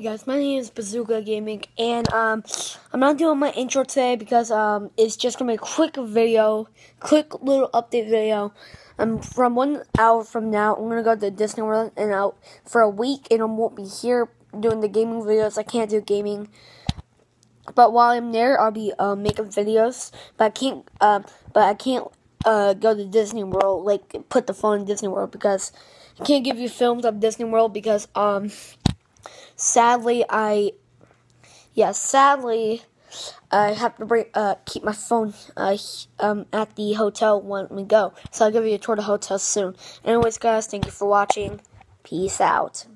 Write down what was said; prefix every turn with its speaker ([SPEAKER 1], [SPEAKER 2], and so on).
[SPEAKER 1] Hey guys, my name is Bazooka Gaming, and um, I'm not doing my intro today because um, it's just gonna be a quick video, quick little update video. Um, from one hour from now, I'm gonna go to Disney World and out for a week, and I won't be here doing the gaming videos. I can't do gaming, but while I'm there, I'll be uh, making videos. But I can't, uh, but I can't uh, go to Disney World, like put the phone in Disney World because I can't give you films of Disney World because um sadly, I, yeah, sadly, I have to bring, uh, keep my phone, uh, um, at the hotel when we go. So I'll give you a tour of the hotel soon. Anyways, guys, thank you for watching. Peace out.